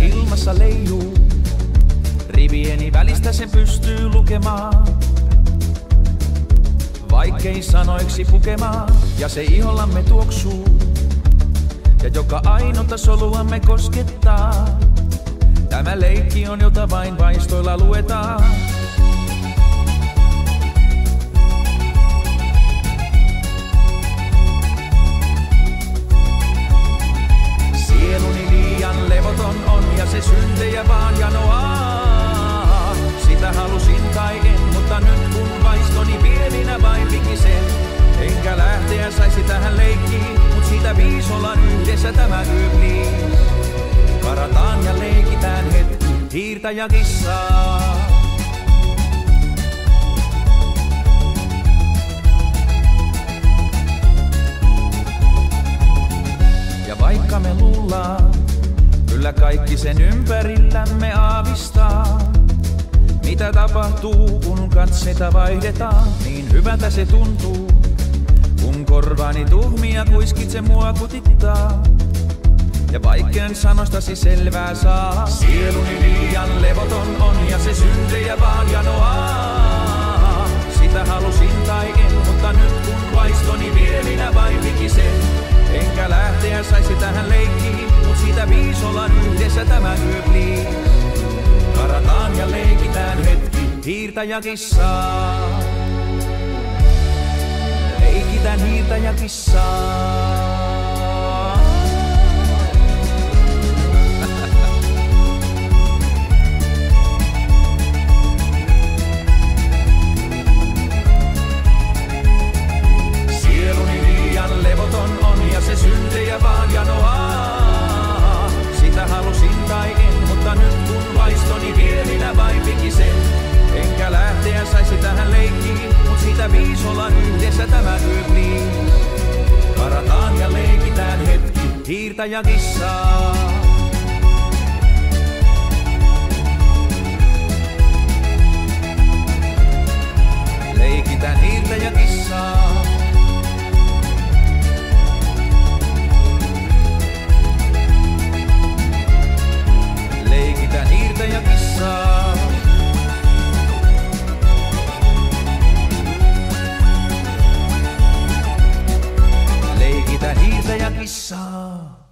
ilmassa leijuu. Rivieni välistä sen pystyy lukemaan. Vaikkei sanoiksi pukemaan, ja se ihollamme tuoksuu. Ja joka ainutta soluamme koskettaa. Tämä leikki on, jota vain vaistoilla luetaan. Nyt kun vaistoni vie minä vain vikisen. Enkä lähteä saisi tähän leikkiin, mut siitä viis ollaan yhdessä tämä yö please. Karataan ja leikitään hetki, hiirtä ja kissaa. Ja vaikka me luullaan, kyllä kaikki sen ympärillämme aavistaa. Mitä tapahtuu, kun katseita vaihdetaan, niin hyvältä se tuntuu. Kun korvaani tuhmia kuiskitse mua kutittaa. Ja vaikken sanostasi selvää saa. Sieluni liian levoton on ja se syntejä vaan janoaa. Sitä halusin tai en, mutta nyt kun vaistoni vie minä vain vikisen. Enkä lähteä saisi tähän leikkiin, mut siitä viis ollaan yhdessä tämä yö. Karataan ja leikitään hetki, hiirtä ja kissaa. Leikitään hiirtä hetki, hiirtä ja Leikitään hiirtä ja kissaa.